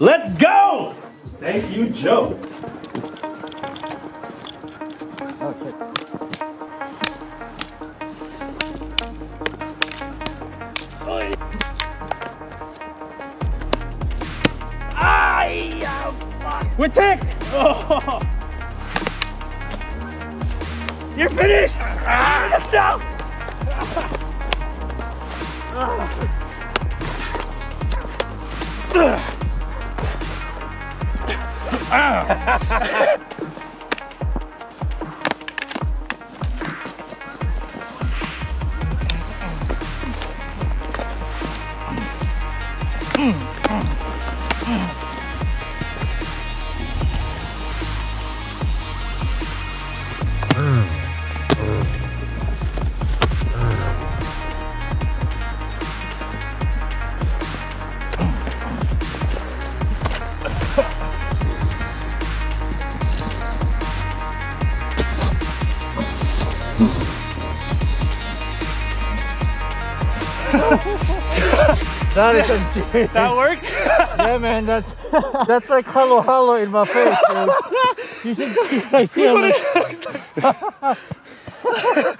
Let's go! Thank you, Joe. We take. You're finished! Yes, ah. now! Mm. Mm. Mm. That is insane. That worked? yeah, man. That's that's like hello, hello in my face. Man. You should see. I see. much-